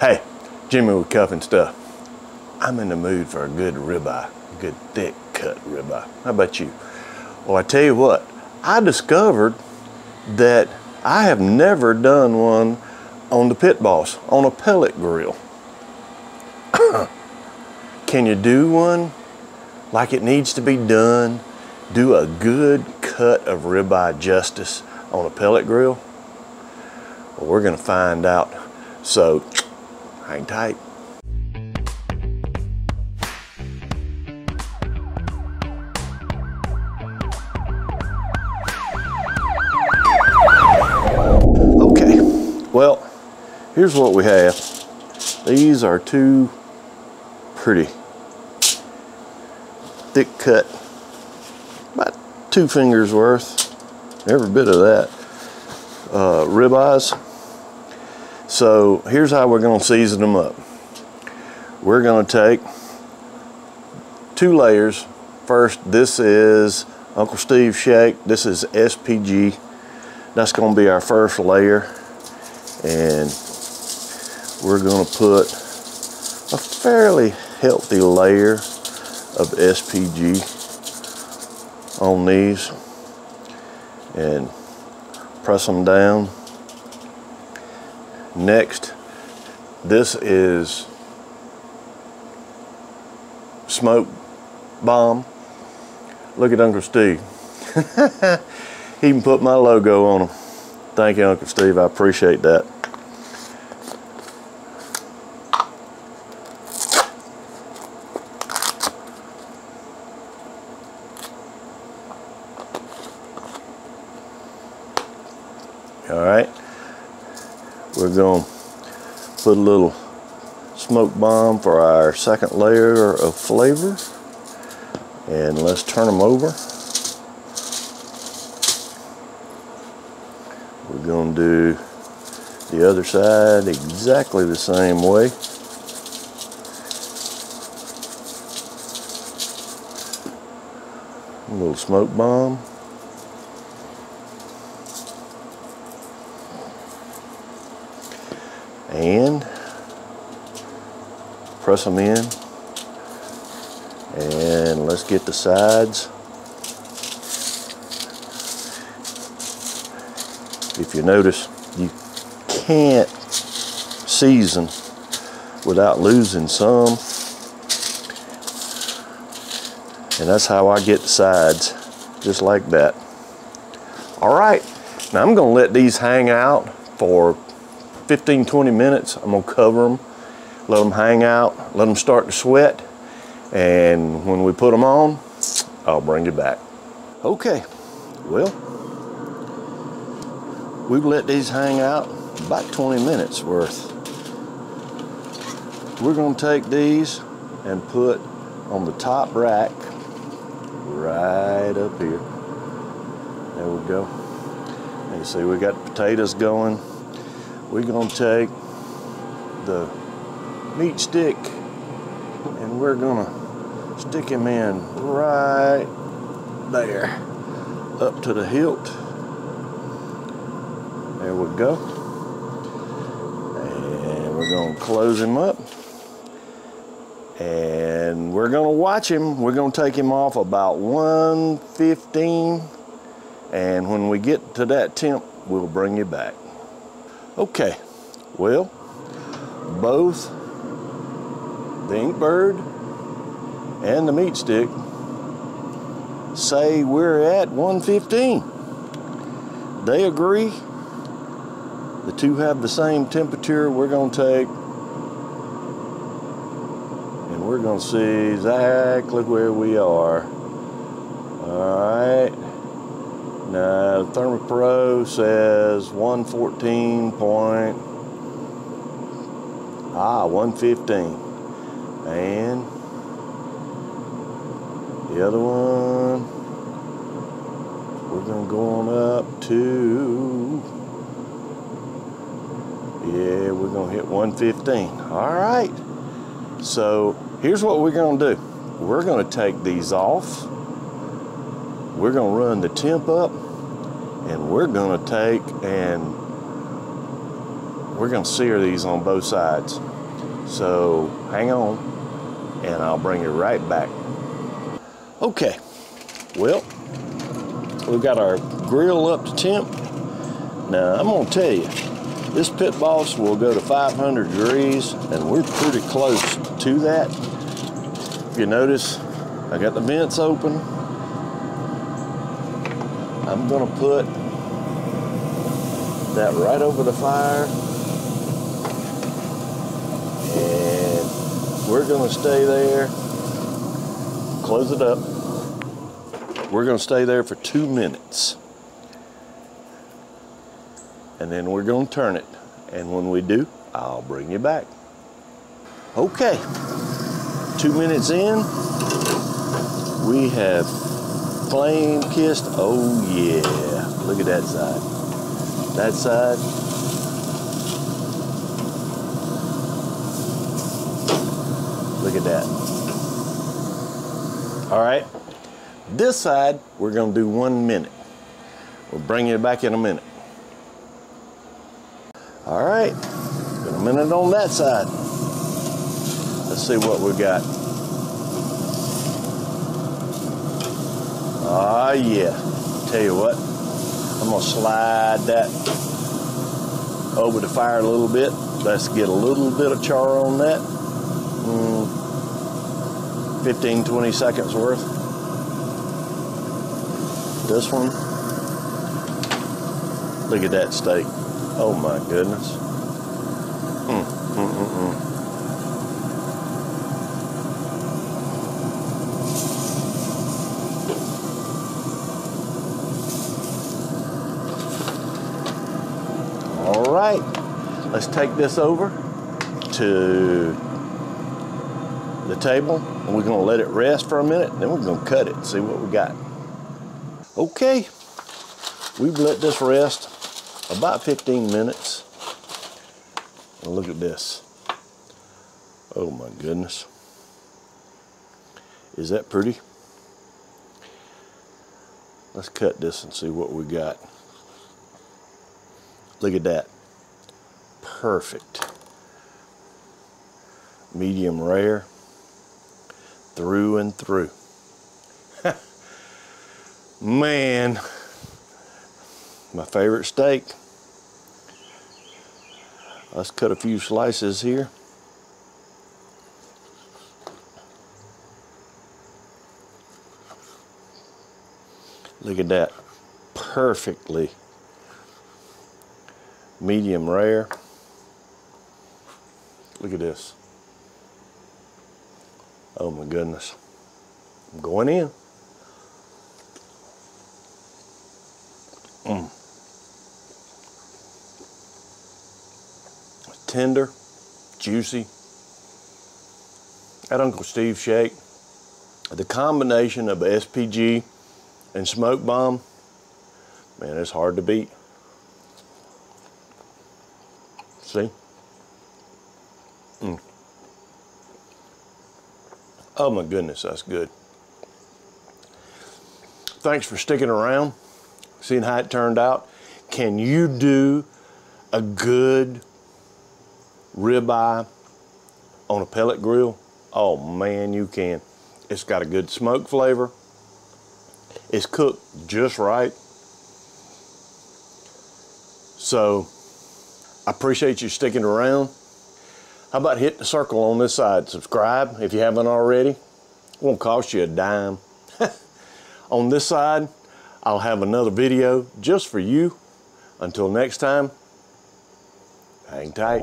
Hey, Jimmy with Cuff and Stuff. I'm in the mood for a good ribeye, a good thick cut ribeye. How about you? Well, I tell you what, I discovered that I have never done one on the Pit Boss, on a pellet grill. Can you do one like it needs to be done? Do a good cut of ribeye justice on a pellet grill? Well, we're gonna find out. So, hang tight. Okay, well, here's what we have. These are two pretty thick cut, about two fingers worth, every bit of that, uh, ribeyes. So here's how we're gonna season them up. We're gonna take two layers. First, this is Uncle Steve's Shake. This is SPG. That's gonna be our first layer. And we're gonna put a fairly healthy layer of SPG on these and press them down. Next, this is smoke bomb. Look at Uncle Steve. he even put my logo on them. Thank you, Uncle Steve. I appreciate that. All right. We're going to put a little smoke bomb for our second layer of flavor. And let's turn them over. We're going to do the other side exactly the same way. A little smoke bomb. and press them in. And let's get the sides. If you notice you can't season without losing some. And that's how I get the sides just like that. All right now I'm gonna let these hang out for 15, 20 minutes. I'm gonna cover them, let them hang out, let them start to sweat. And when we put them on, I'll bring you back. Okay, well, we've let these hang out about 20 minutes worth. We're gonna take these and put on the top rack right up here. There we go. You see we got potatoes going we're to take the meat stick and we're to stick him in right there up to the hilt. There we go. And we're to close him up. And we're to watch him. We're to take him off about 115. And when we get to that temp, we'll bring you back. Okay, well, both the Inkbird and the meat stick say we're at 115. They agree. The two have the same temperature we're going to take. And we're going to see exactly where we are. All right. Now, Thermopro says 114 point, ah, 115. And the other one, we're going to go on up to, yeah, we're going to hit 115. All right. So here's what we're going to do. We're going to take these off we're going to run the temp up and we're going to take and we're gonna sear these on both sides. So hang on and I'll bring you right back. Okay, well, we've got our grill up to temp. Now I'm gonna tell you, this pit boss will go to 500 degrees and we're pretty close to that. If you notice, I got the vents open. I'm gonna put that right over the fire. We're gonna stay there. Close it up. We're gonna stay there for two minutes. And then we're gonna turn it. And when we do, I'll bring you back. Okay, two minutes in, we have flame kissed. Oh yeah, look at that side. That side. Look at that. All right, this side, we're gonna do one minute. We'll bring you back in a minute. All right, a minute on that side. Let's see what we got. Ah, yeah. Tell you what, I'm gonna slide that over the fire a little bit. Let's get a little bit of char on that. Mm, 15, 20 seconds worth. This one. Look at that steak. Oh my goodness. Mm, mm, mm, mm. All right, let's take this over to the table and we're gonna let it rest for a minute then we're gonna cut it and see what we got. Okay, we've let this rest about 15 minutes. And look at this. Oh my goodness. Is that pretty? Let's cut this and see what we got. Look at that. Perfect. Medium rare. Through and through. Man, my favorite steak. Let's cut a few slices here. Look at that. Perfectly medium rare. Look at this. Oh my goodness. I'm going in. Mm. Tender, juicy. At Uncle Steve's Shake, the combination of SPG and Smoke Bomb, man, it's hard to beat. See? Oh my goodness, that's good. Thanks for sticking around, seeing how it turned out. Can you do a good ribeye on a pellet grill? Oh man, you can. It's got a good smoke flavor. It's cooked just right. So, I appreciate you sticking around. How about hitting the circle on this side? Subscribe if you haven't already. It won't cost you a dime. on this side, I'll have another video just for you. Until next time, hang tight.